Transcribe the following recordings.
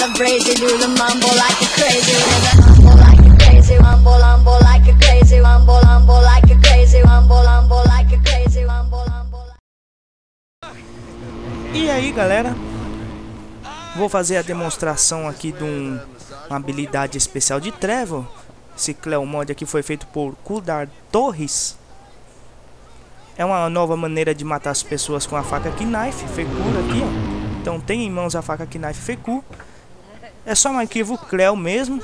of brazy, do the mumble like a crazy. E aí galera, vou fazer a demonstração aqui de um, uma habilidade especial de Trevor. Esse Cleo mod aqui foi feito por Kudar Torres. É uma nova maneira de matar as pessoas com a faca Knife, Fecura aqui. Então tem em mãos a faca Knife Fecu. É só um arquivo Cleo mesmo.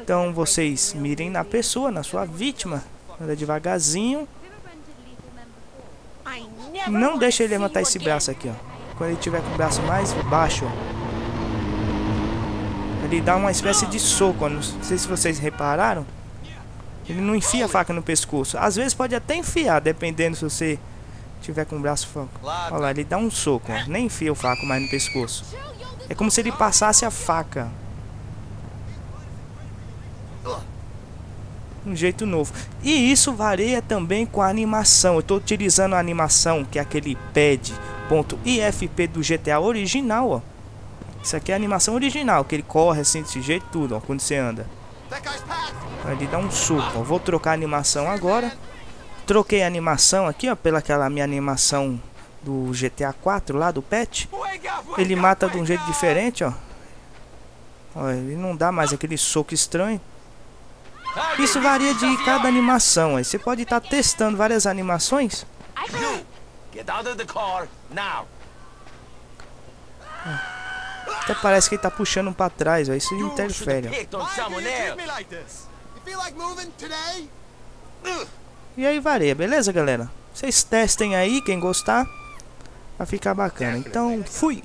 Então vocês mirem na pessoa, na sua vítima. Anda devagarzinho. Não deixe ele levantar esse braço aqui, ó. Quando ele tiver com o braço mais baixo. Ele dá uma espécie de soco. Não sei se vocês repararam. Ele não enfia a faca no pescoço. Às vezes pode até enfiar, dependendo se você tiver com o braço. Olha lá, ele dá um soco, ó. Nem enfia o faco mais no pescoço. É como se ele passasse a faca. Um jeito novo. E isso varia também com a animação. Eu estou utilizando a animação, que é aquele pad.ifp do GTA original, ó. Isso aqui é a animação original, que ele corre assim desse jeito tudo, ó, quando você anda. Ele dá um soco, ó. Vou trocar a animação agora. Troquei a animação aqui, ó, pela aquela minha animação do GTA 4 lá, do pet. Ele mata de um jeito diferente, ó. ó. Ele não dá mais aquele soco estranho. Isso varia de cada animação. Aí você pode estar tá testando várias animações. Até parece que ele tá puxando para trás, ó. isso interfere. E aí varia, beleza, galera? Vocês testem aí, quem gostar, vai ficar bacana. Então, fui!